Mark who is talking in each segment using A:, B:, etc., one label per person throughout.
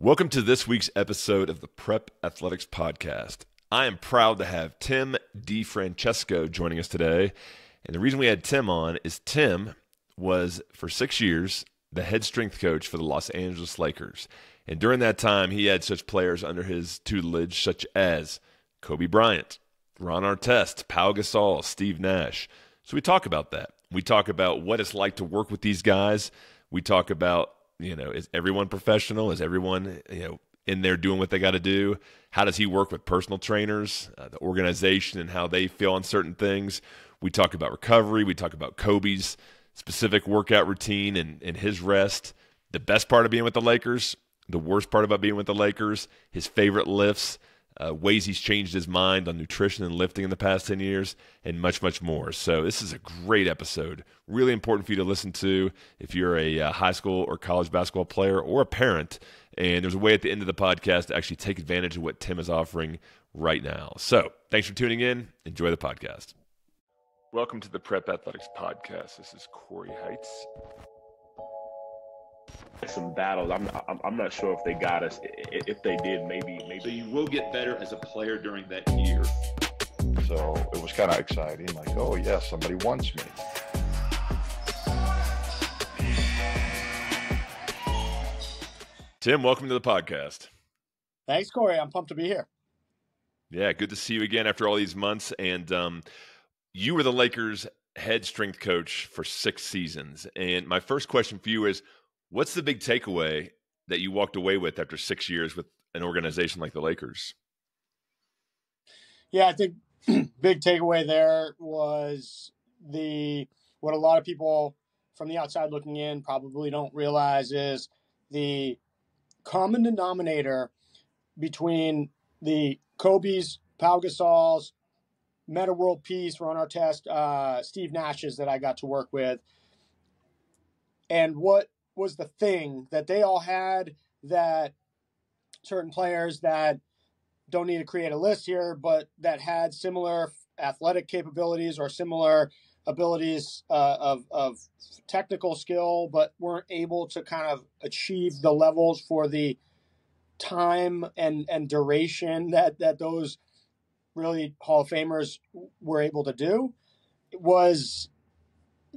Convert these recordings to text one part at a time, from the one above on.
A: Welcome to this week's episode of the Prep Athletics Podcast. I am proud to have Tim DiFrancesco joining us today. And the reason we had Tim on is Tim was, for six years, the head strength coach for the Los Angeles Lakers. And during that time, he had such players under his tutelage, such as Kobe Bryant, Ron Artest, Pau Gasol, Steve Nash. So we talk about that. We talk about what it's like to work with these guys. We talk about you know, is everyone professional? Is everyone, you know, in there doing what they got to do? How does he work with personal trainers, uh, the organization, and how they feel on certain things? We talk about recovery. We talk about Kobe's specific workout routine and, and his rest. The best part of being with the Lakers, the worst part about being with the Lakers, his favorite lifts, uh, ways he's changed his mind on nutrition and lifting in the past 10 years, and much, much more. So, this is a great episode. Really important for you to listen to if you're a uh, high school or college basketball player or a parent. And there's a way at the end of the podcast to actually take advantage of what Tim is offering right now. So, thanks for tuning in. Enjoy the podcast. Welcome to the Prep Athletics Podcast. This is Corey Heights
B: some battles. I'm, I'm I'm not sure if they got us. If they did, maybe maybe.
C: So you will get better as a player during that year.
D: So it was kind of exciting. Like, oh yeah, somebody wants me.
A: Tim, welcome to the podcast.
E: Thanks, Corey. I'm pumped to be here.
A: Yeah, good to see you again after all these months. And um, you were the Lakers' head strength coach for six seasons. And my first question for you is What's the big takeaway that you walked away with after six years with an organization like the Lakers?
E: Yeah, I think big takeaway there was the what a lot of people from the outside looking in probably don't realize is the common denominator between the Kobe's, Pau Gasol's, Metta World Peace, Ron Artest, uh, Steve Nash's that I got to work with, and what was the thing that they all had that certain players that don't need to create a list here, but that had similar athletic capabilities or similar abilities uh, of, of technical skill, but weren't able to kind of achieve the levels for the time and, and duration that, that those really Hall of Famers were able to do. Was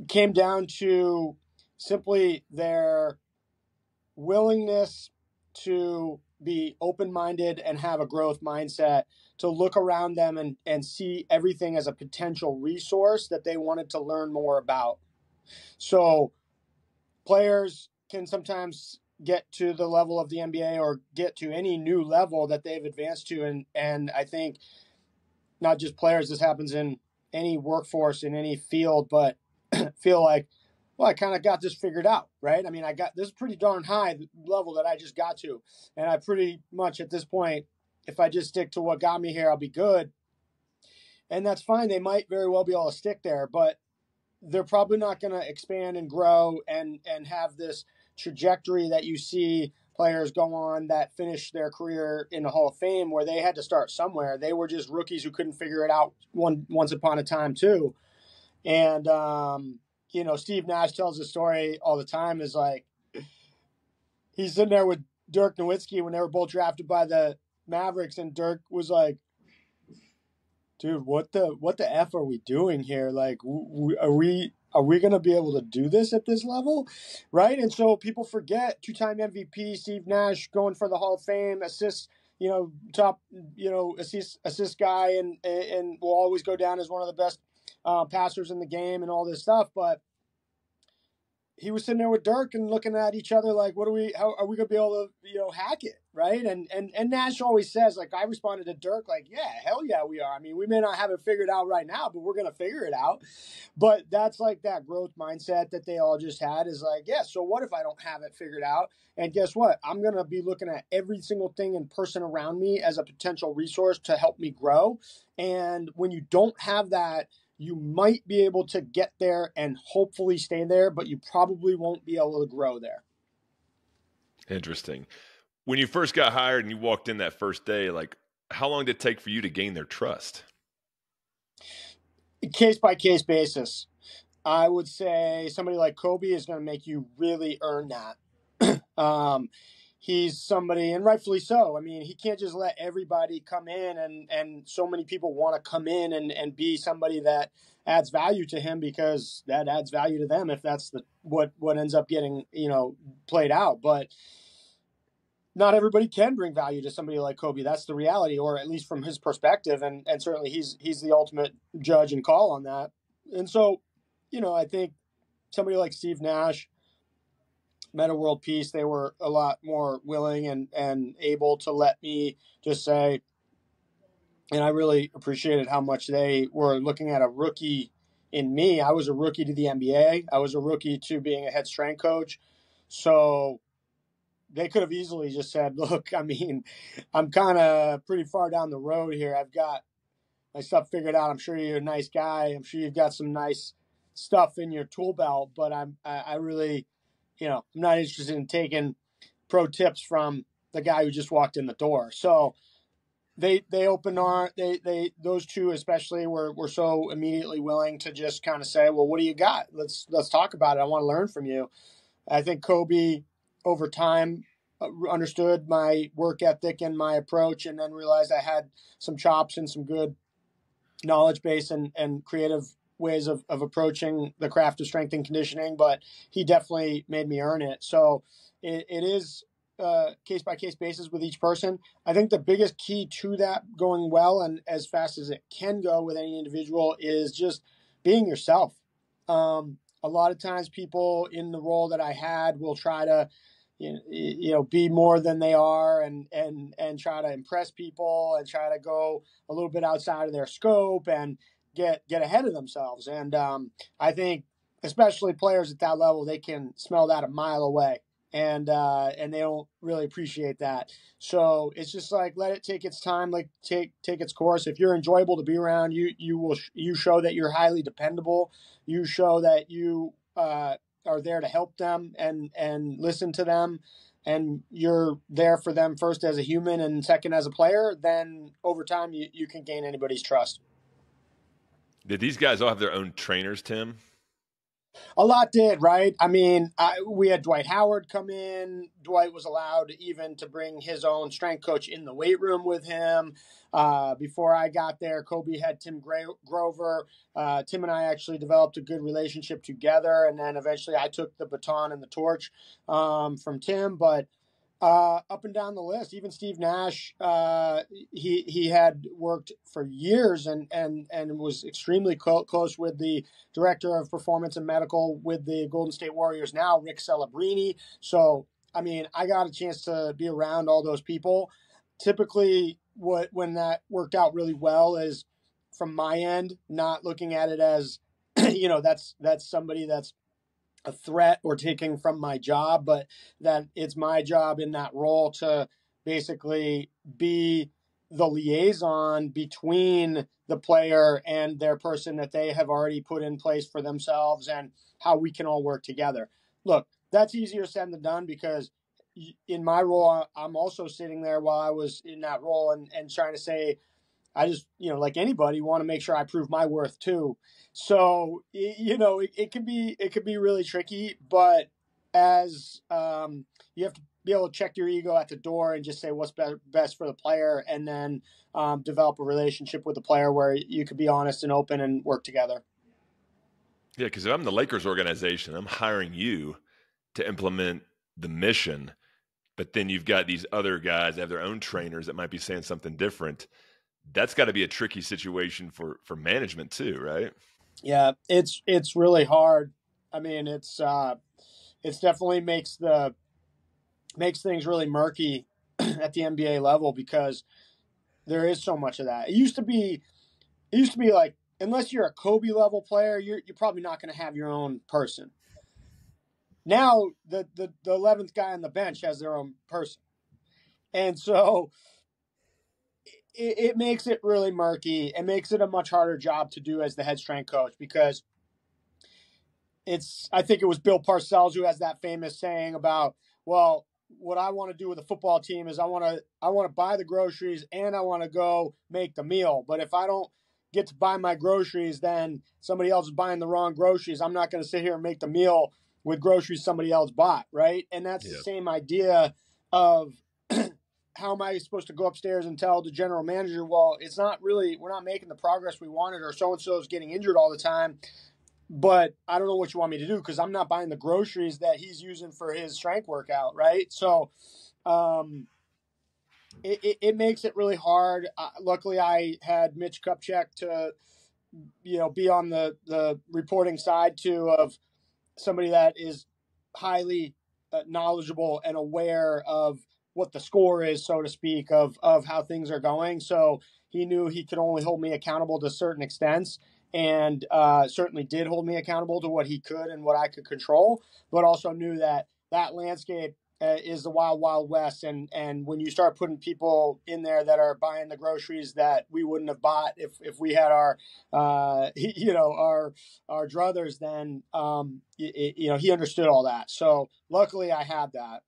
E: came down to simply their willingness to be open minded and have a growth mindset to look around them and, and see everything as a potential resource that they wanted to learn more about. So, players can sometimes get to the level of the NBA or get to any new level that they've advanced to. And, and I think not just players, this happens in any workforce, in any field, but feel like well, I kind of got this figured out, right? I mean, I got this is pretty darn high level that I just got to. And I pretty much at this point, if I just stick to what got me here, I'll be good. And that's fine. They might very well be able to stick there, but they're probably not going to expand and grow and and have this trajectory that you see players go on that finish their career in the Hall of Fame where they had to start somewhere. They were just rookies who couldn't figure it out one once upon a time too. And um, you know, Steve Nash tells the story all the time is like he's sitting there with Dirk Nowitzki when they were both drafted by the Mavericks, and Dirk was like, "Dude, what the what the f are we doing here? Like, w- are we are we going to be able to do this at this level, right?" And so people forget two-time MVP Steve Nash going for the Hall of Fame, assists, you know, top, you know, assist assist guy, and and will always go down as one of the best uh, passers in the game and all this stuff. But he was sitting there with Dirk and looking at each other like, what are we, how are we going to be able to, you know, hack it? Right. And, and, and Nash always says, like, I responded to Dirk, like, yeah, hell yeah, we are. I mean, we may not have it figured out right now, but we're going to figure it out. But that's like that growth mindset that they all just had is like, yeah, so what if I don't have it figured out? And guess what? I'm going to be looking at every single thing and person around me as a potential resource to help me grow. And when you don't have that, you might be able to get there and hopefully stay there, but you probably won't be able to grow there.
A: Interesting. When you first got hired and you walked in that first day, like how long did it take for you to gain their trust?
E: Case by case basis. I would say somebody like Kobe is going to make you really earn that. um, he's somebody, and rightfully so. I mean, he can't just let everybody come in, and and so many people want to come in and and be somebody that adds value to him because that adds value to them if that's the what what ends up getting you know played out, but. Not everybody can bring value to somebody like Kobe. That's the reality, or at least from his perspective, and and certainly he's he's the ultimate judge and call on that. And so, you know, I think somebody like Steve Nash, Metta World Peace, they were a lot more willing and, and able to let me just say, and I really appreciated how much they were looking at a rookie in me. I was a rookie to the NBA. I was a rookie to being a head strength coach. So they could have easily just said, look, I mean, I'm kind of pretty far down the road here. I've got my stuff figured out. I'm sure you're a nice guy. I'm sure you've got some nice stuff in your tool belt, but I'm, I, I really, you know, I'm not interested in taking pro tips from the guy who just walked in the door. So they they opened our they they those two especially were were so immediately willing to just kind of say, well, what do you got? Let's let's talk about it. I want to learn from you. I think Kobe over time uh, understood my work ethic and my approach, and then realized I had some chops and some good knowledge base and and creative ways of, of approaching the craft of strength and conditioning, but he definitely made me earn it. So it, it is case by case basis with each person. I think the biggest key to that going well and as fast as it can go with any individual is just being yourself. Um, a lot of times, people in the role that I had will try to, you know, be more than they are, and and and try to impress people, and try to go a little bit outside of their scope, and get get ahead of themselves. And um, I think, especially players at that level, they can smell that a mile away, and uh, and they don't really appreciate that. So it's just like let it take its time, like take take its course. If you're enjoyable to be around, you you will you show that you're highly dependable. You show that you uh, are there to help them and and listen to them and you're there for them first as a human and second as a player, then over time you, you can gain anybody's trust.
A: Did these guys all have their own trainers, Tim?
E: A lot did, right? I mean, I, we had Dwight Howard come in. Dwight was allowed even to bring his own strength coach in the weight room with him. Uh, before I got there, Kobe had Tim Grover. Uh, Tim and I actually developed a good relationship together, and then eventually I took the baton and the torch um, from Tim. But uh, up and down the list. Even Steve Nash, uh, he he had worked for years and and and was extremely co- close with the director of performance and medical with the Golden State Warriors now, Rick Celebrini. So I mean, I got a chance to be around all those people. Typically, what when that worked out really well is from my end, not looking at it as you know that's that's somebody that's a threat or taking from my job, but that it's my job in that role to basically be the liaison between the player and their person that they have already put in place for themselves and how we can all work together. Look, that's easier said than done because in my role, I'm also sitting there while I was in that role and, and trying to say, I just, you know, like anybody, want to make sure I prove my worth too. So, you know, it, it can be it can be really tricky, but as um, you have to be able to check your ego at the door and just say what's be- best for the player, and then um, develop a relationship with the player where you could be honest and open and work together.
A: Yeah, because if I'm the Lakers organization, I'm hiring you to implement the mission, but then you've got these other guys that have their own trainers that might be saying something different that's got to be a tricky situation for for management too, right?
E: Yeah, it's it's really hard. I mean, it's uh, it's definitely makes the makes things really murky at the NBA level because there is so much of that. It used to be, it used to be like unless you're a Kobe level player, you're you're probably not going to have your own person. Now the the eleventh guy on the bench has their own person, and so it, it makes it really murky. It makes it a much harder job to do as the head strength coach because it's I think it was Bill Parcells who has that famous saying about, well, what I want to do with a football team is I want to I want to buy the groceries and I want to go make the meal. But if I don't get to buy my groceries, then somebody else is buying the wrong groceries. I'm not going to sit here and make the meal with groceries somebody else bought, right? And that's the same idea of how am I supposed to go upstairs and tell the general manager, well, it's not really, we're not making the progress we wanted, or so and so is getting injured all the time, but I don't know what you want me to do because I'm not buying the groceries that he's using for his strength workout, right? So, um, it, it, it makes it really hard. Uh, luckily, I had Mitch Kupchak to, you know, be on the the reporting side too of somebody that is highly uh, knowledgeable and aware of what the score is, so to speak, of of how things are going. So he knew he could only hold me accountable to certain extents, and uh, certainly did hold me accountable to what he could and what I could control. But also knew that that landscape uh, is the wild wild west and and when you start putting people in there that are buying the groceries that we wouldn't have bought if if we had our uh you know our our druthers then um you, you know he understood all that so luckily i had that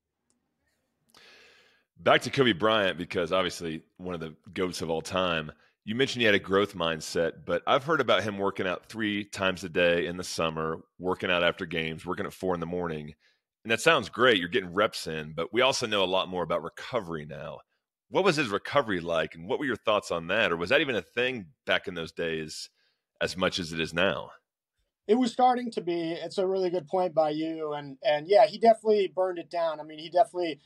A: back to kobe bryant because obviously one of the goats of all time you mentioned he had a growth mindset, but I've heard about him working out three times a day in the summer, working out after games, working at four in the morning. And that sounds great. You're getting reps in, but we also know a lot more about recovery now. What was his recovery like, and what were your thoughts on that? Or was that even a thing back in those days as much as it is now?
E: It was starting to be. It's a really good point by you. And, and yeah, he definitely burned it down. I mean, he definitely,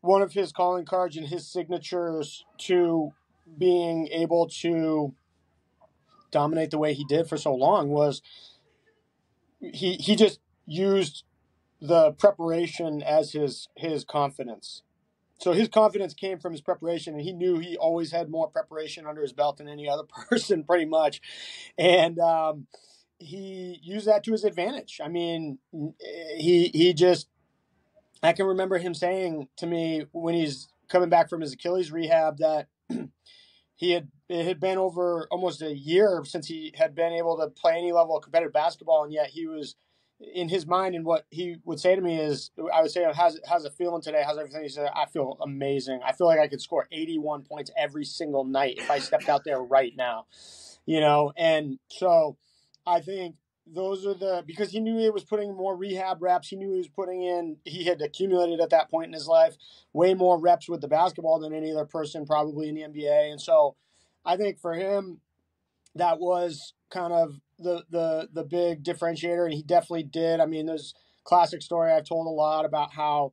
E: one of his calling cards and his signatures to being able to dominate the way he did for so long was he he just used the preparation as his his confidence. So his confidence came from his preparation, and he knew he always had more preparation under his belt than any other person, pretty much. And um, he used that to his advantage. I mean, he he just I can remember him saying to me when he's coming back from his Achilles rehab that he had it had been over almost a year since he had been able to play any level of competitive basketball, and yet he was in his mind and what he would say to me is I would say how's how's it feeling today? How's everything? He said I feel amazing. I feel like I could score 81 points every single night if I stepped out there right now you know? And so I think those are the because he knew he was putting more rehab reps. He knew he was putting in he had accumulated at that point in his life way more reps with the basketball than any other person probably in the NBA and so I think for him that was kind of the the the big differentiator, and he definitely did. I mean, there's classic story I've told a lot about how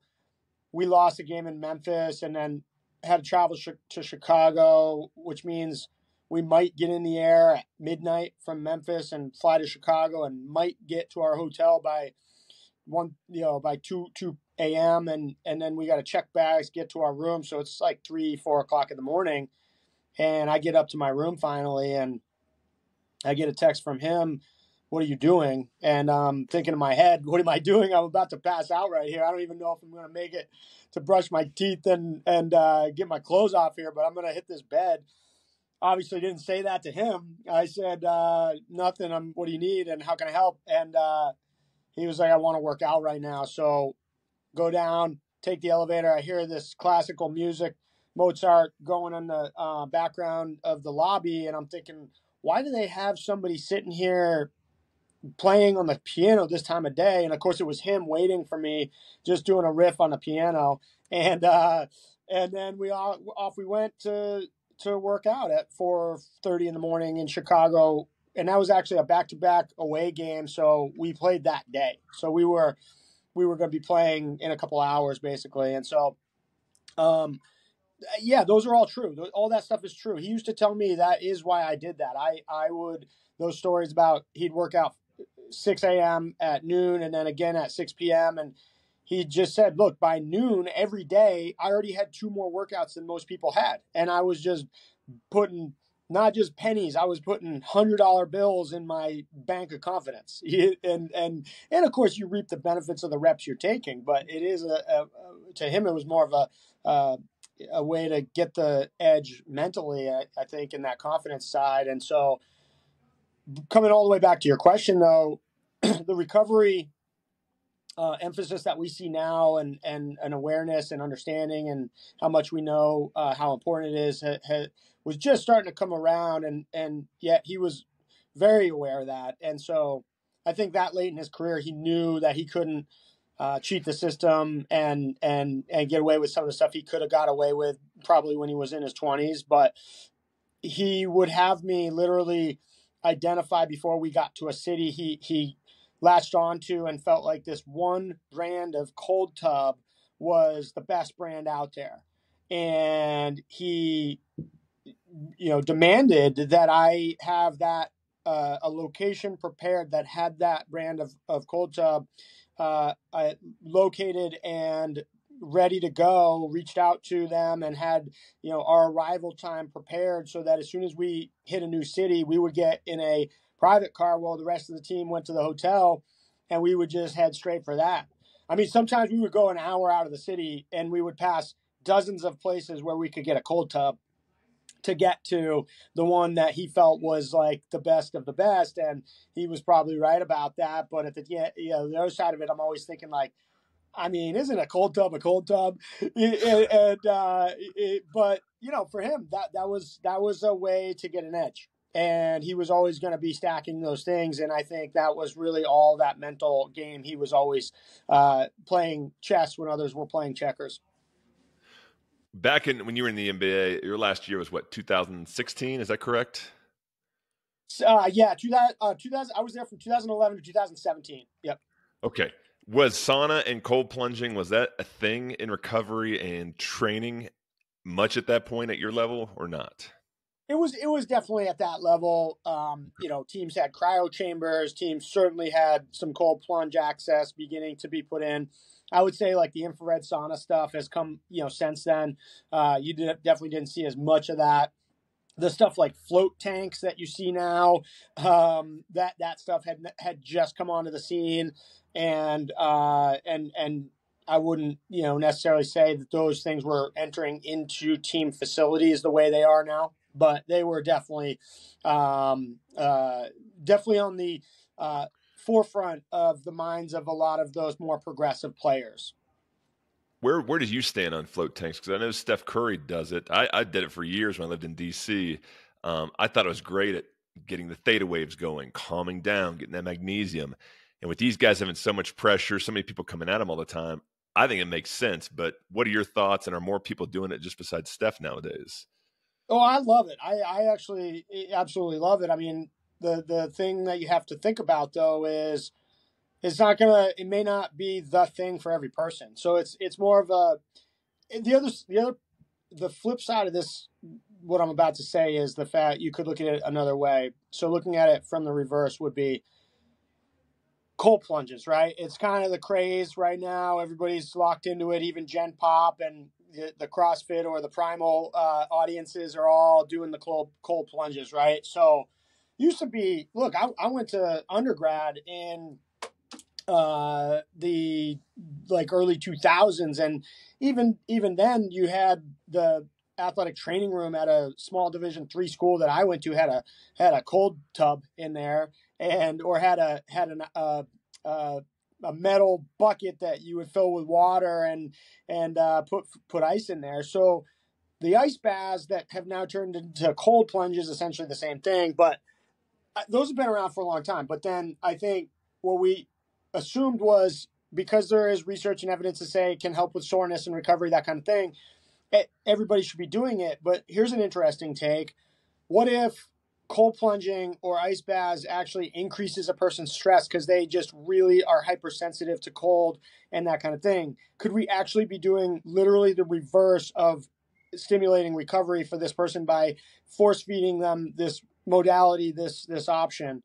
E: we lost a game in Memphis and then had to travel to Chicago, which means we might get in the air at midnight from Memphis and fly to Chicago and might get to our hotel by one, you know, by two two a.m. and and then we got to check bags, get to our room, so it's like three four o'clock in the morning, and I get up to my room finally and I get a text from him. What are you doing? And I'm um, thinking in my head, what am I doing? I'm about to pass out right here. I don't even know if I'm going to make it to brush my teeth and and uh, get my clothes off here, but I'm going to hit this bed. Obviously, didn't say that to him. I said uh, nothing. I'm. What do you need? And how can I help? And uh, he was like, I want to work out right now. So go down, take the elevator. I hear this classical music, Mozart going in the uh, background of the lobby, and I'm thinking, why do they have somebody sitting here playing on the piano this time of day? And of course, it was him waiting for me, just doing a riff on the piano. And uh, and then we all off we went to to work out at four thirty in the morning in Chicago. And that was actually a back to back away game, so we played that day. So we were we were going to be playing in a couple hours basically, and so um, yeah, those are all true. All that stuff is true. He used to tell me that is why I did that. I I would those stories about he'd work out 6 a.m. at noon and then again at 6 p.m. and he just said, look, by noon every day, I already had two more workouts than most people had, and I was just putting not just pennies. I was putting hundred dollar bills in my bank of confidence, and and and of course you reap the benefits of the reps you're taking. But it is a, a, to him it was more of a uh, a way to get the edge mentally, I, I think, in that confidence side. And so, coming all the way back to your question, though, the recovery uh, emphasis that we see now and, and an awareness and understanding and how much we know uh, how important it is ha, ha, was just starting to come around. And, and yet he was very aware of that. And so I think that late in his career, he knew that he couldn't uh, cheat the system and and and get away with some of the stuff he could have got away with probably when he was in his 20s but he would have me literally identify before we got to a city he he latched onto and felt like this one brand of cold tub was the best brand out there. And he you know demanded that i have that uh, a location prepared that had that brand of, of cold tub uh, located and ready to go reached out to them and had you know our arrival time prepared so that as soon as we hit a new city we would get in a private car while the rest of the team went to the hotel and we would just head straight for that. I mean sometimes we would go an hour out of the city and we would pass dozens of places where we could get a cold tub to get to the one that he felt was like the best of the best and he was probably right about that. But at the you know the other side of it i'm always thinking like I mean, isn't a cold tub a cold tub? and, and uh, it, but you know, for him, that that was that was a way to get an edge, and he was always going to be stacking those things. And I think that was really all that mental game. He was always uh, playing chess when others were playing checkers.
A: Back in when you were in the NBA, your last year was what 2016? Is that correct?
E: Uh, yeah, 2000, uh, 2000. I was there from 2011 to 2017. Yep.
A: Okay. Was sauna and cold plunging was that a thing in recovery and training much at that point at your level or not?
E: It was it was definitely at that level. Um, you know, teams had cryo chambers. Teams certainly had some cold plunge access beginning to be put in. I would say like the infrared sauna stuff has come, you know, since then. Uh, you did, definitely didn't see as much of that. The stuff like float tanks that you see now, um, that that stuff had had just come onto the scene and uh, and and I wouldn't you know necessarily say that those things were entering into team facilities the way they are now, but they were definitely um, uh, definitely on the uh, forefront of the minds of a lot of those more progressive players.
A: Where where did you stand on float tanks? Because I know Steph Curry does it. I, I did it for years when I lived in DC. Um, I thought it was great at getting the theta waves going, calming down, getting that magnesium. And with these guys having so much pressure, so many people coming at them all the time, I think it makes sense. But what are your thoughts? And are more people doing it just besides Steph nowadays?
E: Oh, I love it. I, I actually absolutely love it. I mean, the the thing that you have to think about though is it's not gonna it may not be the thing for every person. So it's it's more of a the other the other the flip side of this what I'm about to say is the fact you could look at it another way. So looking at it from the reverse would be cold plunges, right? It's kind of the craze right now. Everybody's locked into it. Even Gen Pop and the, the CrossFit or the Primal uh, audiences are all doing the cold cold plunges, right? So used to be. Look, I, I went to undergrad in uh, the like early 2000s, and even even then, you had the athletic training room at a small division three school that I went to had a had a cold tub in there and or had a had an uh, uh, a metal bucket that you would fill with water and and uh, put put ice in there. So the ice baths that have now turned into cold plunges, essentially the same thing, but uh, those have been around for a long time. But then I think what we assumed was because there is research and evidence to say it can help with soreness and recovery, that kind of thing. Everybody should be doing it. But here's an interesting take: What if cold plunging or ice baths actually increases a person's stress because they just really are hypersensitive to cold and that kind of thing. Could we actually be doing literally the reverse of stimulating recovery for this person by force feeding them this modality, this this option?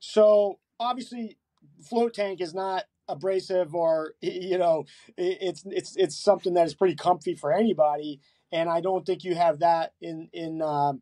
E: So obviously, float tank is not abrasive or you know it's it's it's something that is pretty comfy for anybody and i don't think you have that in in uh,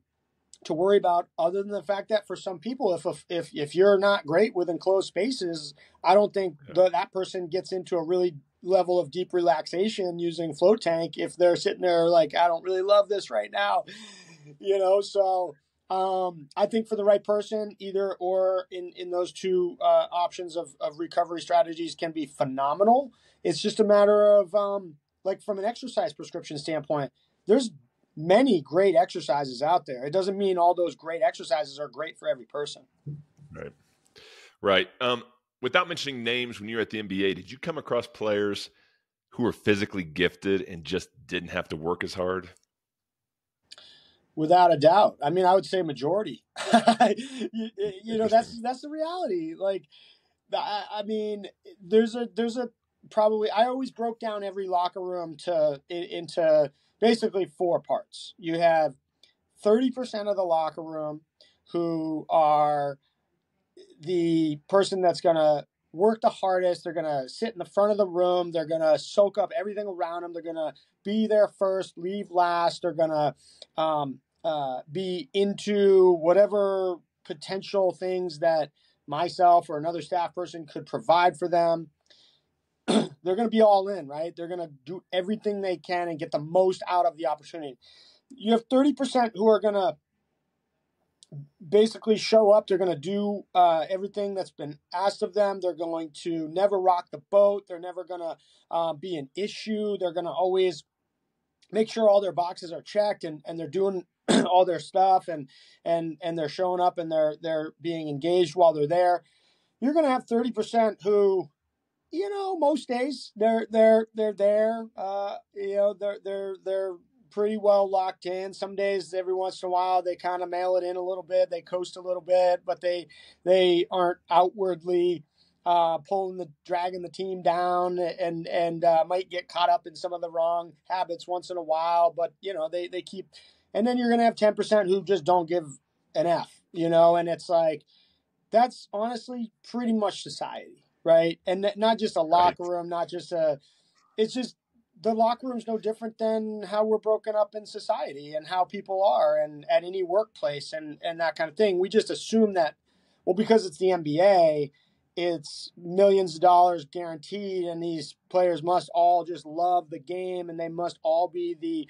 E: to worry about other than the fact that for some people if if if you're not great with enclosed spaces i don't think yeah. the, that person gets into a really level of deep relaxation using float tank if they're sitting there like i don't really love this right now you know so um, I think for the right person, either or in, in those two uh, options of, of recovery strategies can be phenomenal. It's just a matter of, um, like, from an exercise prescription standpoint, there's many great exercises out there. It doesn't mean all those great exercises are great for every person.
A: Right. Right. Um, without mentioning names, when you were at the NBA, did you come across players who were physically gifted and just didn't have to work as hard?
E: Without a doubt. I mean, I would say majority. you, you know, that's that's the reality. Like, I, I mean, there's a there's a probably I always broke down every locker room to into basically four parts. You have 30% of the locker room who are the person that's going to work the hardest. They're going to sit in the front of the room. They're going to soak up everything around them. They're going to be there first, leave last. They're going to um, uh, be into whatever potential things that myself or another staff person could provide for them. they're going to be all in, right? They're going to do everything they can and get the most out of the opportunity. You have 30% who are going to basically show up. They're going to do uh, everything that's been asked of them. They're going to never rock the boat. They're never going to uh, be an issue. They're going to always make sure all their boxes are checked and, and they're doing all their stuff and and and they're showing up and they're they're being engaged while they're there. You're going to have 30% who you know most days they're they're they're there uh you know they're they're they're pretty well locked in. Some days, every once in a while, they kind of mail it in a little bit. They coast a little bit, but they they aren't outwardly uh, pulling the dragging the team down, and and uh, might get caught up in some of the wrong habits once in a while. But you know, they they keep. And then you're gonna have ten percent who just don't give an f. You know, and it's like that's honestly pretty much society, right? And not just a locker room, not just a. It's just the locker room's no different than how we're broken up in society and how people are and at any workplace and and that kind of thing. We just assume that well because it's the NBA, it's millions of dollars guaranteed and these players must all just love the game and they must all be the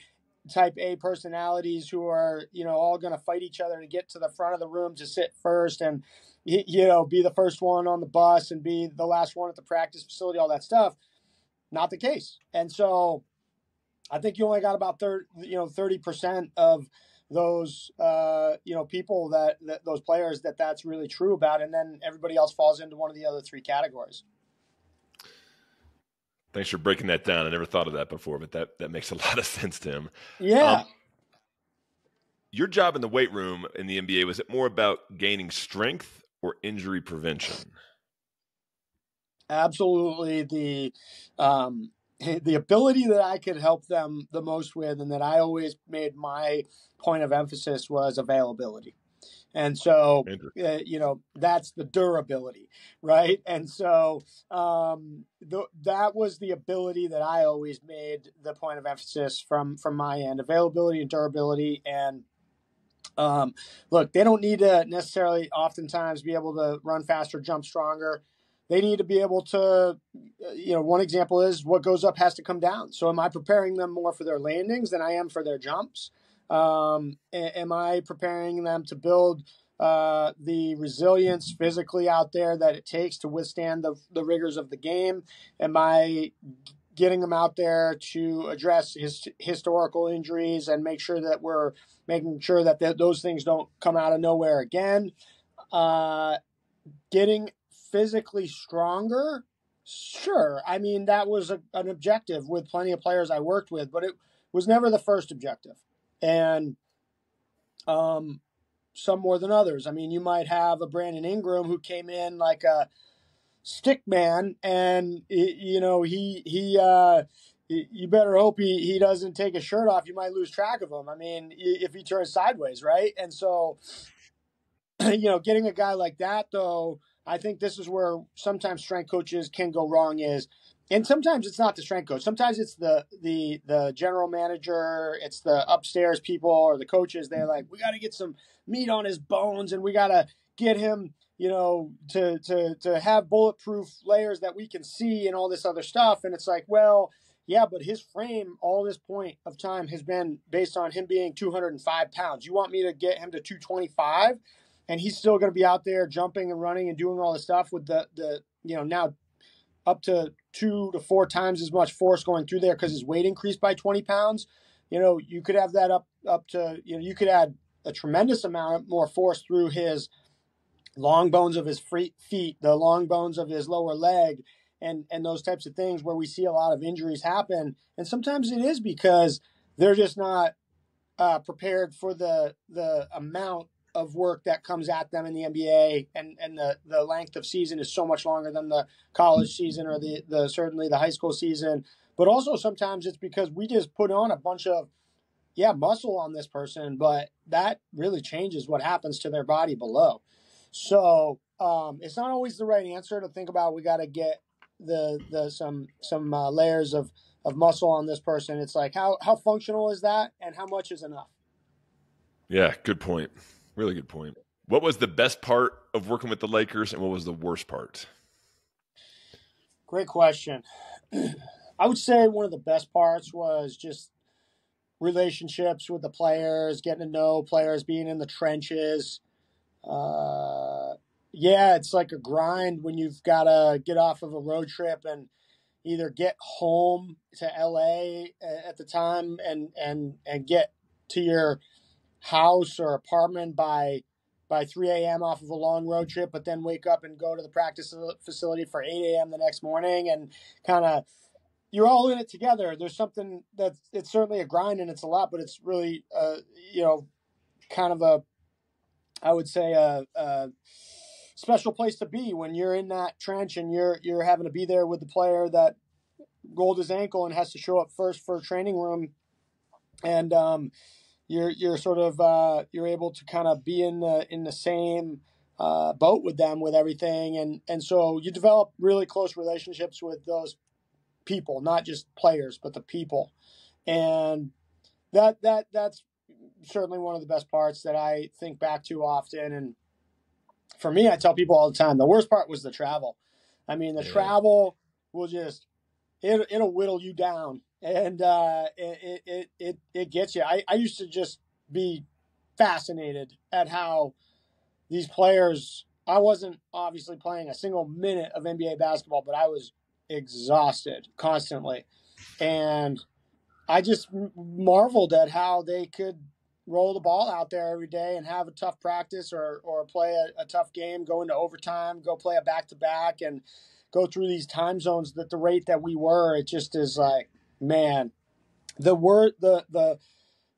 E: type A personalities who are, you know, all going to fight each other to get to the front of the room to sit first and you know, be the first one on the bus and be the last one at the practice facility, all that stuff not the case. And so I think you only got about 30, you know, 30% of those, uh, you know, people that, that those players that that's really true about. And then everybody else falls into one of the other three categories.
A: Thanks for breaking that down. I never thought of that before, but that, that makes a lot of sense, Tim.
E: Yeah. Um,
A: your job in the weight room in the NBA was it more about gaining strength or injury prevention?
E: absolutely the um, the ability that I could help them the most with, and that I always made my point of emphasis was availability. And so, uh, you know, that's the durability, right? And so, um, th- that was the ability that I always made the point of emphasis from from my end: availability and durability. And um, look, they don't need to necessarily, oftentimes, be able to run faster, jump stronger. They need to be able to you know one example is what goes up has to come down. So am i preparing them more for their landings than i am for their jumps? Um, am i preparing them to build uh, the resilience physically out there that it takes to withstand the, the rigors of the game? Am i getting them out there to address his historical injuries and make sure that we're making sure that th- those things don't come out of nowhere again uh, getting physically stronger, sure. I mean, that was a, an objective with plenty of players I worked with, but it was never the first objective. And um, some more than others. I mean, you might have a Brandon Ingram who came in like a stick man, and you know he he. Uh, you better hope he, he doesn't take a shirt off. You might lose track of him. I mean, if he turns sideways, right? And so, you know, getting a guy like that, though, I think this is where sometimes strength coaches can go wrong is and sometimes it's not the strength coach. Sometimes it's the the the general manager, it's the upstairs people or the coaches. They're like, we got to get some meat on his bones, and we got to get him, you know, to to to have bulletproof layers that we can see and all this other stuff. And it's like, well, yeah, but his frame all this point of time has been based on him being 205 pounds. You want me to get him to 225? and he's still going to be out there jumping and running and doing all this stuff with the the you know now up to two to four times as much force going through there because his weight increased by 20 pounds you know you could have that up up to you know you could add a tremendous amount more force through his long bones of his feet, the long bones of his lower leg, and and those types of things where we see a lot of injuries happen. And sometimes it is because they're just not uh, prepared for the the amount of work that comes at them in the NBA, and and the the length of season is so much longer than the college season or the the certainly the high school season. But also sometimes it's because we just put on a bunch of yeah muscle on this person, but that really changes what happens to their body below. So um, it's not always the right answer to think about. We got to get the the some some uh, layers of of muscle on this person. It's like how how functional is that, and how much is enough?
A: Yeah, good point. Really good point. What was the best part of working with the Lakers, and what was the worst part?
E: Great question. I would say one of the best parts was just relationships with the players, getting to know players, being in the trenches. Uh, yeah, it's like a grind when you've got to get off of a road trip and either get home to LA at the time and and and get to your house or apartment by by 3 a.m. off of a long road trip, but then wake up and go to the practice facility for 8 a.m. the next morning and kind of you're all in it together. There's something that's it's certainly a grind and it's a lot, but it's really uh, you know kind of a I would say a, a special place to be when you're in that trench and you're you're having to be there with the player that rolled his ankle and has to show up first for a training room, and um, you're you're sort of uh, you're able to kind of be in the in the same uh, boat with them with everything, and and so you develop really close relationships with those people, not just players, but the people, and that that that's certainly one of the best parts that I think back to often and for me, I tell people all the time, the worst part was the travel. I mean, the yeah. travel will just it it'll whittle you down, and uh, it, it it it gets you. I I used to just be fascinated at how these players. I wasn't obviously playing a single minute of NBA basketball, but I was exhausted constantly, and I just marveled at how they could roll the ball out there every day and have a tough practice or or play a, a tough game, go into overtime, go play a back to back, and go through these time zones at the rate that we were. It just is like, man, the word the the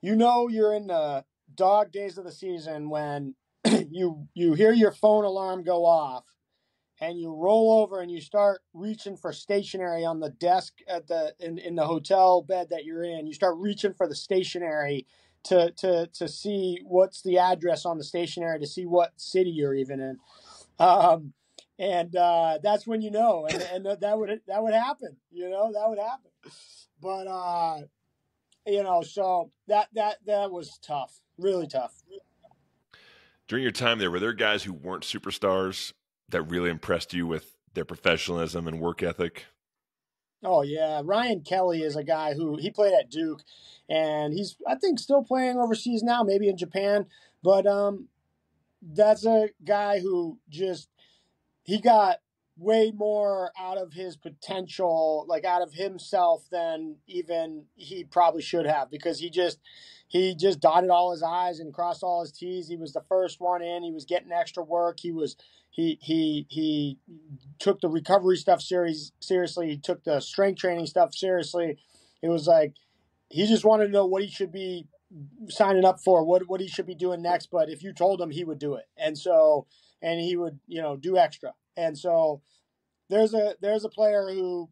E: you know you're in the dog days of the season when you you hear your phone alarm go off and you roll over and you start reaching for stationery on the desk at the in, in the hotel bed that you're in you start reaching for the stationery to to to see what's the address on the stationery to see what city you're even in. Um, and uh, that's when you know, and, and that would that would happen, you know, that would happen. But uh, you know, so that that that was tough, really tough.
A: During your time there, were there guys who weren't superstars that really impressed you with their professionalism and work ethic?
E: Oh yeah, Ryan Kelly is a guy who he played at Duke, and he's I think still playing overseas now, maybe in Japan. But um, that's a guy who just he got way more out of his potential, like out of himself, than even he probably should have because he just he just dotted all his I's and crossed all his T's. He was the first one in. He was getting extra work. He was he he he took the recovery stuff serious seriously. He took the strength training stuff seriously. It was like he just wanted to know what he should be signing up for, what what he should be doing next. But if you told him, he would do it, and so and he would you know do extra. And so there's a there's a player who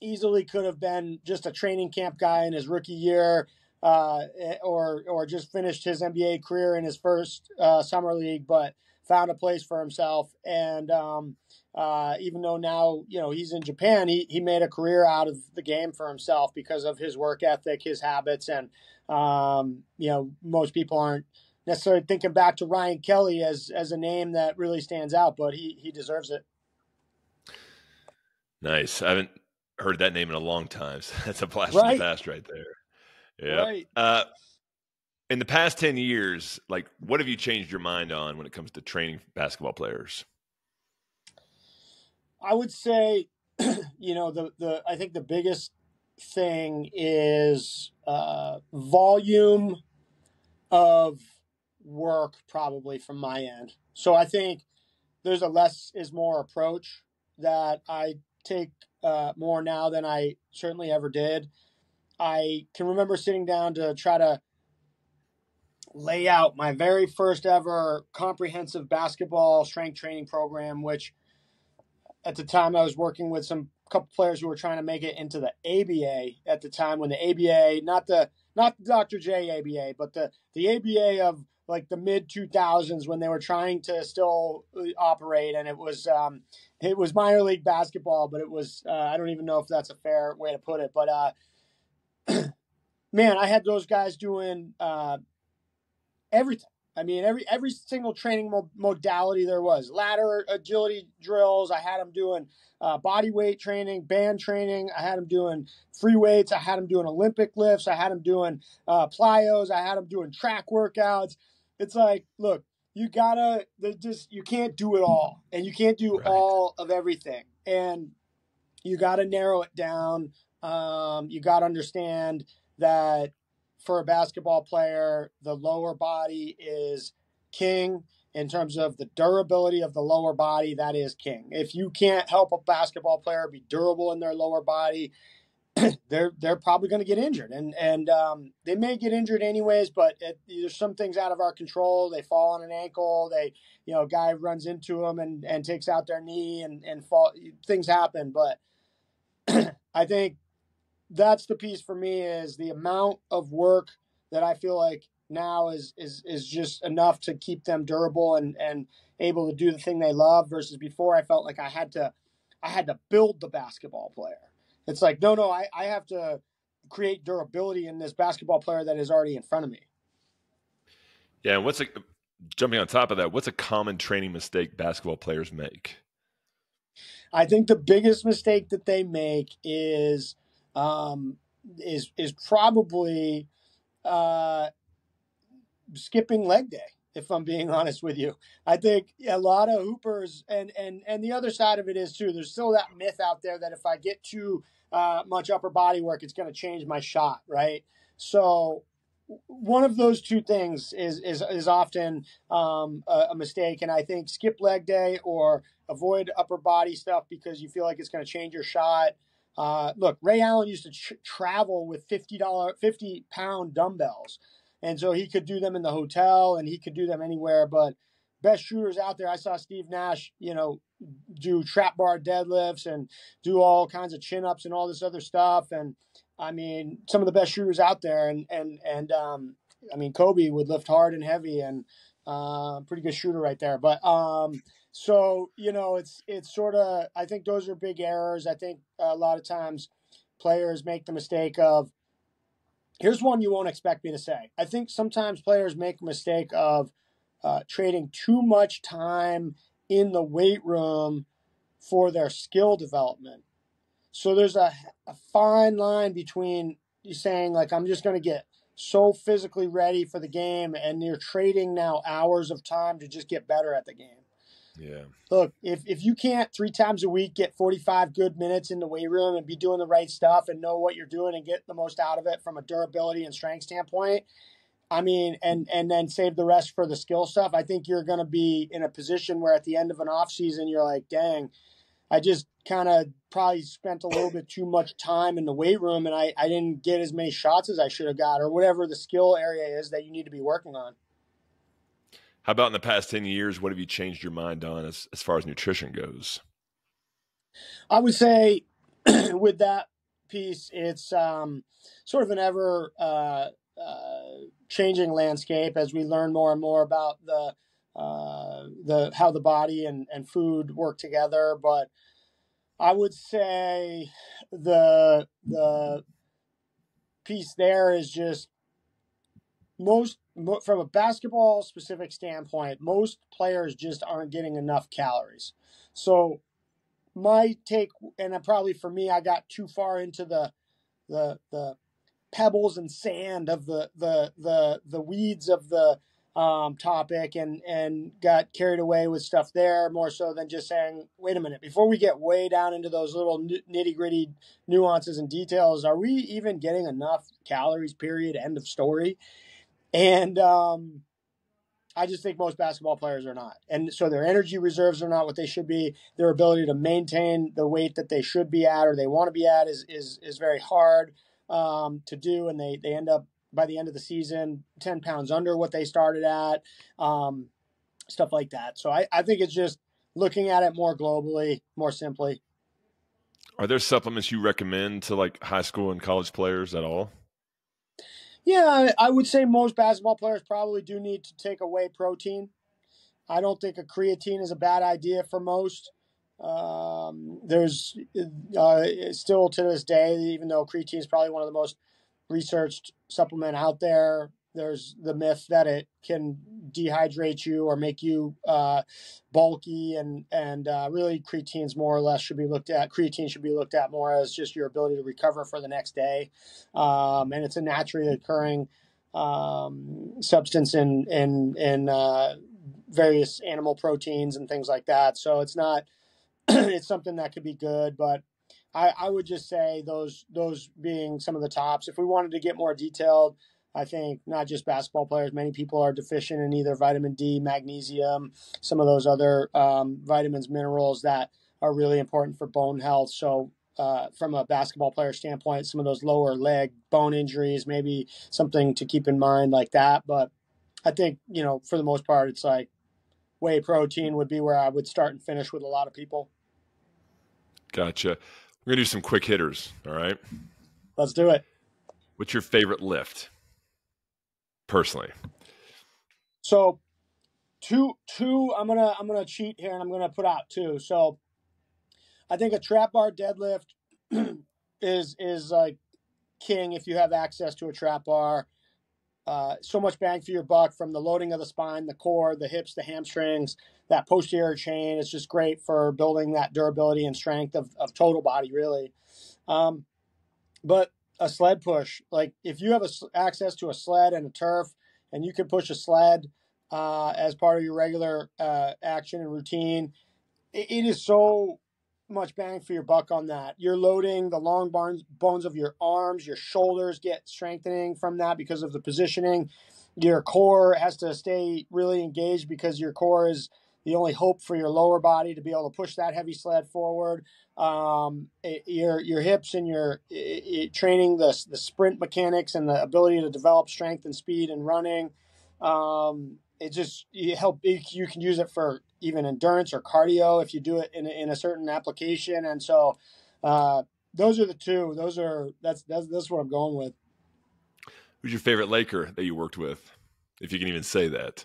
E: easily could have been just a training camp guy in his rookie year. Uh, or or just finished his NBA career in his first uh, summer league, but found a place for himself. And um, uh, even though now you know he's in Japan, he he made a career out of the game for himself because of his work ethic, his habits, and um, you know most people aren't necessarily thinking back to Ryan Kelly as as a name that really stands out, but he he deserves it.
A: Nice. I haven't heard that name in a long time. So that's a blast right. from the past right there. Yeah. Right. Uh, in the past 10 years, like what have you changed your mind on when it comes to training basketball players?
E: I would say, you know, the, the, I think the biggest thing is uh, volume of work probably from my end. So I think there's a less is more approach that I take uh, more now than I certainly ever did. I can remember sitting down to try to lay out my very first ever comprehensive basketball strength training program, which at the time I was working with some couple players who were trying to make it into the ABA at the time when the ABA, not the not the Dr. J ABA, but the the ABA of like the mid 2000s when they were trying to still uh, operate and it was um, it was minor league basketball but it was uh, i don't even know if that's a fair way to put it but uh, man i had those guys doing uh, everything i mean every every single training mo- modality there was ladder agility drills i had them doing uh, body weight training band training i had them doing free weights i had them doing olympic lifts i had them doing uh, plyos i had them doing track workouts it's like, look, you gotta just you can't do it all, and you can't do right. all of everything, and you gotta narrow it down. Um, you gotta understand that for a basketball player, the lower body is king in terms of the durability of the lower body. That is king. If you can't help a basketball player be durable in their lower body, they're they're probably going to get injured, and and um, they may get injured anyways. But it, there's some things out of our control. They fall on an ankle. They, you know, a guy runs into them and and takes out their knee, and and fall. Things happen, but I think that's the piece for me is the amount of work that I feel like now is is is just enough to keep them durable and and able to do the thing they love versus before I felt like I had to I had to build the basketball player it's like, no, no, I, I have to create durability in this basketball player that is already in front of me.
A: Yeah, and what's a jumping on top of that? What's a common training mistake basketball players make?
E: I think the biggest mistake that they make is um, is is probably uh, skipping leg day. If I'm being honest with you, I think a lot of hoopers and and and the other side of it is too. There's still that myth out there that if I get too uh, much upper body work, it's going to change my shot, right? So one of those two things is is is often um, a, a, mistake, and I think skip leg day or avoid upper body stuff because you feel like it's going to change your shot. Uh, look, Ray Allen used to tr- travel with fifty dollar, fifty pound dumbbells, and so he could do them in the hotel and he could do them anywhere. But best shooters out there, I saw Steve Nash, you know, do trap bar deadlifts and do all kinds of chin ups and all this other stuff. And I mean, some of the best shooters out there. And and and um, I mean, Kobe would lift hard and heavy, and uh, pretty good shooter right there. But um, so you know, it's it's sort of. I think those are big errors. I think a lot of times players make the mistake of. Here's one you won't expect me to say. I think sometimes players make a mistake of uh, trading too much time in the weight room for their skill development. So there's a, a fine line between you saying, like, I'm just going to get so physically ready for the game, and you're trading now hours of time to just get better at the game.
A: Yeah.
E: Look, if, if you can't three times a week get 45 good minutes in the weight room and be doing the right stuff and know what you're doing and get the most out of it from a durability and strength standpoint, I mean, and and then save the rest for the skill stuff. I think you're going to be in a position where at the end of an off season, you're like, dang, I just kind of probably spent a little bit too much time in the weight room, and I I didn't get as many shots as I should have got, or whatever the skill area is that you need to be working on.
A: How about in the past ten years? What have you changed your mind on as as far as nutrition goes?
E: I would say with that piece, it's um, sort of an ever. Uh, uh, changing landscape as we learn more and more about the uh, the how the body and, and food work together. But I would say the the piece there is just most from a basketball specific standpoint, most players just aren't getting enough calories. So my take, and probably for me, I got too far into the the the pebbles and sand of the the the the weeds of the um, topic and and got carried away with stuff there more so than just saying, wait a minute, before we get way down into those little nitty gritty nuances and details, are we even getting enough calories? Period. End of story. And um, I just think most basketball players are not. And so their energy reserves are not what they should be. Their ability to maintain the weight that they should be at or they want to be at is is is very hard um, to do, and they they end up by the end of the season ten pounds under what they started at, um, stuff like that. So I, I think it's just looking at it more globally, more simply.
A: Are there supplements you recommend to like high school and college players at all?
E: Yeah, I would say most basketball players probably do need to take a whey protein. I don't think a creatine is a bad idea for most. Um, there's uh, still to this day, even though creatine is probably one of the most researched supplement out there, there's the myth that it can dehydrate you or make you uh, bulky, and and uh, really creatines more or less should be looked at. Creatine should be looked at more as just your ability to recover for the next day, um, and it's a naturally occurring um, substance in in in uh, various animal proteins and things like that. So it's not it's something that could be good, but I, I would just say those those being some of the tops. If we wanted to get more detailed I think not just basketball players, many people are deficient in either vitamin D, magnesium, some of those other um, vitamins, minerals that are really important for bone health. So, uh, from a basketball player standpoint, some of those lower leg bone injuries, maybe something to keep in mind like that. But I think, you know, for the most part, it's like whey protein would be where I would start and finish with a lot of people.
A: Gotcha. We're going to do some quick hitters. All right.
E: Let's do it.
A: What's your favorite lift? Personally.
E: So two two I'm gonna I'm gonna cheat here and I'm gonna put out two. So I think a trap bar deadlift is is like king if you have access to a trap bar. Uh, so much bang for your buck from the loading of the spine, the core, the hips, the hamstrings, that posterior chain. It's just great for building that durability and strength of, of total body, really. Um, but a sled push. Like if you have a, access to a sled and a turf, and you can push a sled uh, as part of your regular uh, action and routine, it, it is so much bang for your buck on that. You're loading the long bones bones of your arms, your shoulders get strengthening from that because of the positioning. Your core has to stay really engaged because your core is the only hope for your lower body to be able to push that heavy sled forward. Um, your your hips and your it, it, training the the sprint mechanics and the ability to develop strength and speed and running. Um, it just you help you can use it for even endurance or cardio if you do it in a, in a certain application. And so uh, those are the two. Those are that's that's that's what I'm going with.
A: Who's your favorite Laker that you worked with, if you can even say that?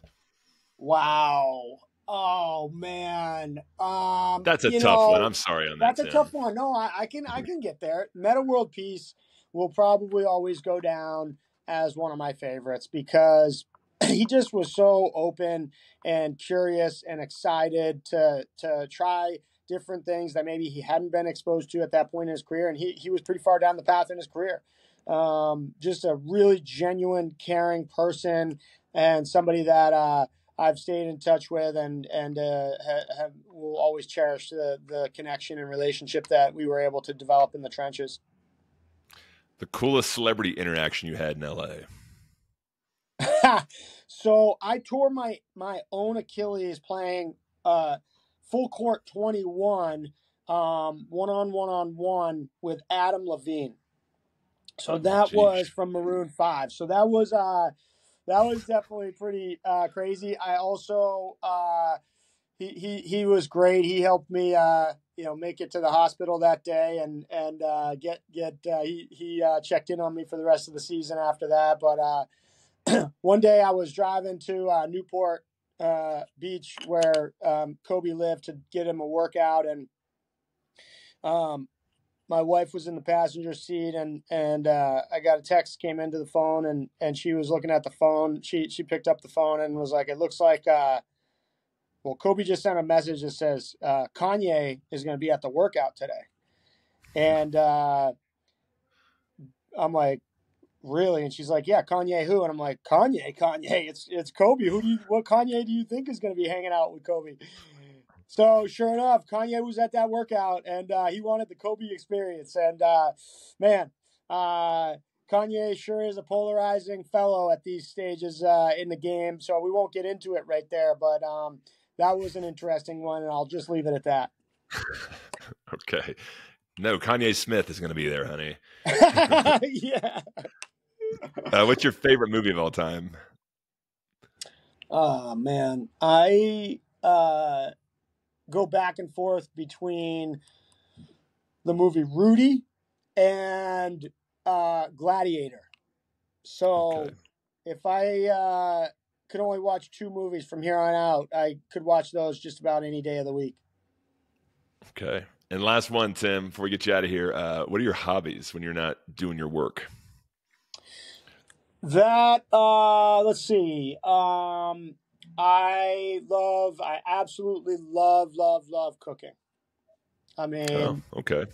E: Wow. Oh man, um,
A: that's a tough
E: know,
A: one. I'm sorry on
E: that. That's a tough one. No, I, I, can I can get there. Metta World Peace will probably always go down as one of my favorites because he just was so open and curious and excited to to try different things that maybe he hadn't been exposed to at that point in his career, and he he was pretty far down the path in his career. Um, just a really genuine, caring person and somebody that. Uh, I've stayed in touch with and and uh, have, will always cherish the the connection and relationship that we were able to develop in the trenches.
A: The coolest celebrity interaction you had in LA.
E: so I tore my my own Achilles playing uh, full court twenty one um, one on one on one with Adam Levine. So that oh, was from Maroon Five. So that was uh that was definitely pretty uh, crazy. I also uh, he, he he was great. He helped me uh, you know make it to the hospital that day and and uh, get get uh, he he uh, checked in on me for the rest of the season after that. But one day I was driving to Newport Beach where um, Kobe lived to get him a workout and um, my wife was in the passenger seat and and uh, I got a text came into the phone and and she was looking at the phone. She she picked up the phone and was like, "It looks like." Uh, well, Kobe just sent a message that says uh, Kanye is going to be at the workout today, and uh, I'm like, really? And she's like, yeah, Kanye who? And I'm like, Kanye, Kanye. It's it's Kobe. Who do you? What Kanye do you think is going to be hanging out with Kobe? So sure enough, Kanye was at that workout and uh, he wanted the Kobe experience. And uh, man, uh, Kanye sure is a polarizing fellow at these stages uh, in the game, so we won't get into it right there. But um, that was an interesting one, and I'll just leave it at that.
A: okay. No, Kanye Smith is going to be there, honey.
E: yeah.
A: Uh, what's your favorite movie of all time?
E: Oh man, I uh, go back and forth between the movie Rudy and uh, Gladiator. So
A: Okay.
E: if I uh, could only watch two movies from here on out, I could watch those just about any day of the week.
A: Okay. And last one, Tim, before we get you out of here, uh, what are your hobbies when you're not doing your work?
E: That uh let's see. Um I love I absolutely love love love cooking. I mean,
A: Oh, okay.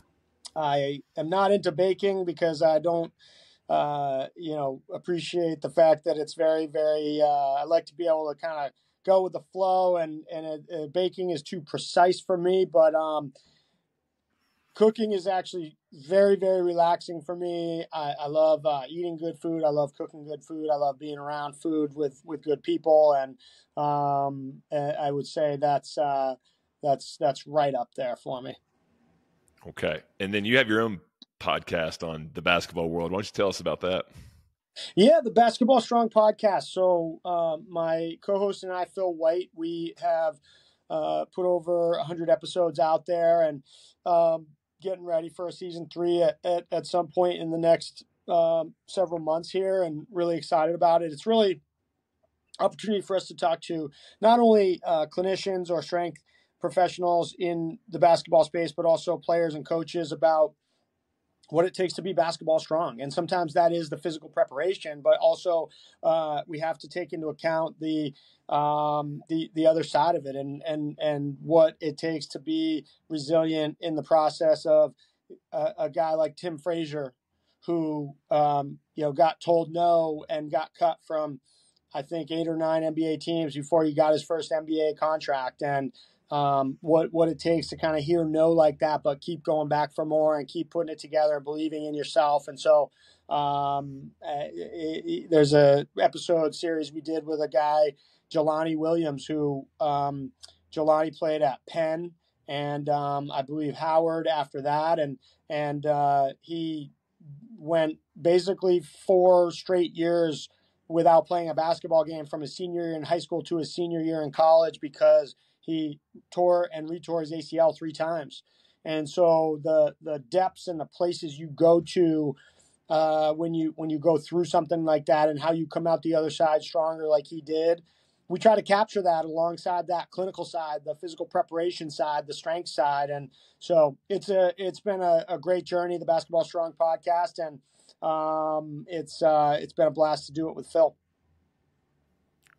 E: I am not into baking because I don't uh you know appreciate the fact that it's very very uh I like to be able to kind of go with the flow and and it, uh, baking is too precise for me, but um cooking is actually very very relaxing for me i, I love uh, eating good food i love cooking good food i love being around food with with good people and um, i would say that's uh, that's that's right up there for me
A: Okay. And then you have your own podcast on the basketball world. Why don't you tell us about that?
E: Yeah, the Basketball Strong podcast. So um, my co-host and I, Phil White, we have uh, put over 100 episodes out there and um, getting ready for a season three at, at, at some point in the next um, several months here and really excited about it. It's really opportunity for us to talk to not only uh, clinicians or strength professionals in the basketball space, but also players and coaches about what it takes to be basketball strong. And sometimes that is the physical preparation, but also uh, we have to take into account the um, the the other side of it and and and what it takes to be resilient in the process of a, a guy like Tim Frazier, who um, you know got told no and got cut from I think eight or nine NBA teams before he got his first NBA contract and um, what what it takes to kind of hear no like that, but keep going back for more and keep putting it together and believing in yourself. And so um, it, it, there's a episode series we did with a guy, Jelani Williams, who um, Jelani played at Penn and um, I believe Howard after that, and and uh, he went basically four straight years without playing a basketball game from his senior year in high school to his senior year in college because he tore and retore his ACL three times. And so the the depths and the places you go to uh, when you when you go through something like that and how you come out the other side stronger like he did, we try to capture that alongside that clinical side, the physical preparation side, the strength side, and so it's a it's been a, a great journey, the Basketball Strong podcast, and um, it's uh, it's been a blast to do it with Phil.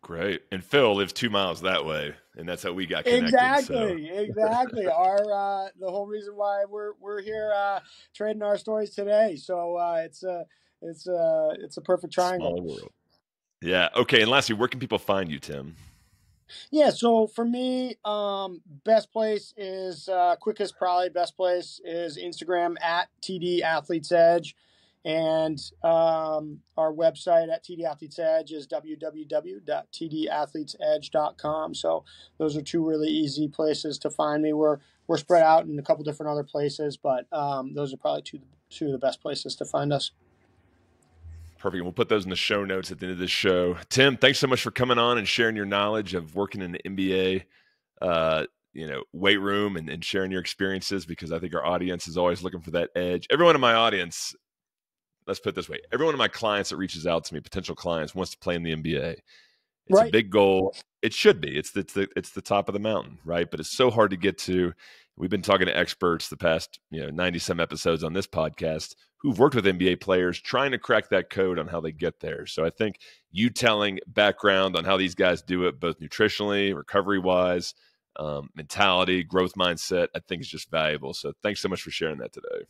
A: Great. And Phil lives two miles that way, and that's how we got connected.
E: Exactly,
A: so.
E: exactly. Our uh, the whole reason why we're we're here uh, trading our stories today. So uh, it's a it's a it's a perfect triangle.
A: Yeah. Okay. And lastly, where can people find you, Tim?
E: Yeah, so for me, um, best place is uh, quickest, probably best place is Instagram at TD Athletes Edge, and um, our website at TD Athletes Edge is www.tdathletesedge.com. So those are two really easy places to find me. We're we're spread out in a couple different other places, but um, those are probably two two of the best places to find us.
A: Perfect. We'll put those in the show notes at the end of this show. Tim, thanks so much for coming on and sharing your knowledge of working in the NBA, uh, you know, weight room and, and sharing your experiences because I think our audience is always looking for that edge. Everyone in my audience, let's put it this way: every one of my clients that reaches out to me, potential clients, wants to play in the NBA. It's
E: Right.
A: a big goal. It should be. It's the, it's the it's the top of the mountain, right? But it's so hard to get to. We've been talking to experts the past, you know, 90 some episodes on this podcast who've worked with NBA players trying to crack that code on how they get there. So I think you telling background on how these guys do it, both nutritionally, recovery wise, um, mentality, growth mindset, I think is just valuable. So thanks so much for sharing that today.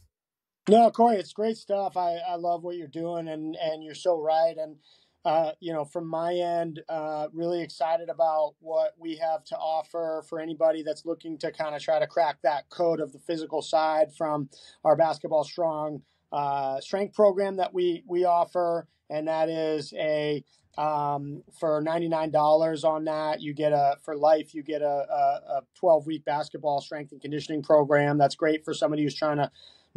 E: No, Corey, it's great stuff. I, I love what you're doing, and and you're so right. And uh, you know, from my end, uh, really excited about what we have to offer for anybody that's looking to kind of try to crack that code of the physical side from our basketball strong uh, strength program that we we offer, and that is a um, for ninety nine dollars on that. You get a for life. You get a, a twelve week basketball strength and conditioning program. That's great for somebody who's trying to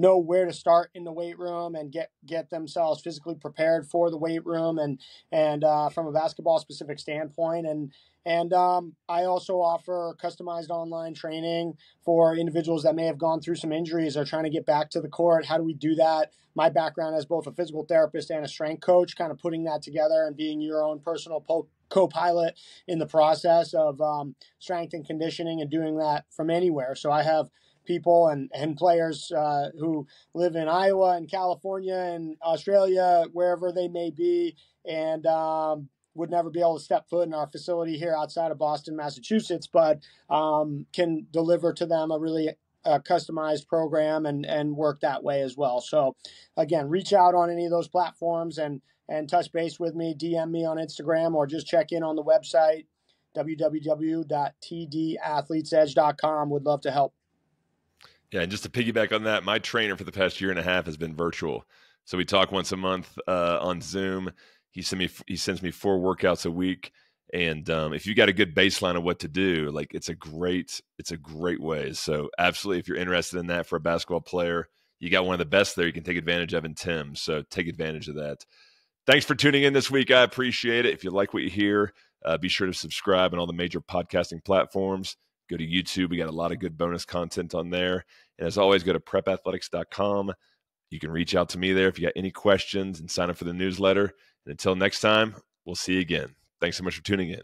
E: know where to start in the weight room and get get themselves physically prepared for the weight room and and uh, from a basketball specific standpoint and and um, I also offer customized online training for individuals that may have gone through some injuries or trying to get back to the court. How do we do that? My background as both a physical therapist and a strength coach, kind of putting that together and being your own personal po- co-pilot in the process of um, strength and conditioning and doing that from anywhere. So I have people and, and players uh, who live in Iowa and California and Australia, wherever they may be, and um, would never be able to step foot in our facility here outside of Boston, Massachusetts, but um, can deliver to them a really uh, customized program and and work that way as well. So again, reach out on any of those platforms and and touch base with me, DM me on Instagram, or just check in on the website www.tdathletesedge.com. Would love to help.
A: Yeah, and just to piggyback on that, my trainer for the past year and a half has been virtual. So we talk once a month uh, on Zoom. He sends me he sends me four workouts a week, and um, if you got a good baseline of what to do, like it's a great it's a great way. So absolutely, if you're interested in that for a basketball player, you got one of the best there. You can take advantage of in Tim. So take advantage of that. Thanks for tuning in this week. I appreciate it. If you like what you hear, uh, be sure to subscribe on all the major podcasting platforms. Go to YouTube. We got a lot of good bonus content on there. And as always, go to prepathletics.com. You can reach out to me there if you got any questions and sign up for the newsletter. And until next time, we'll see you again. Thanks so much for tuning in.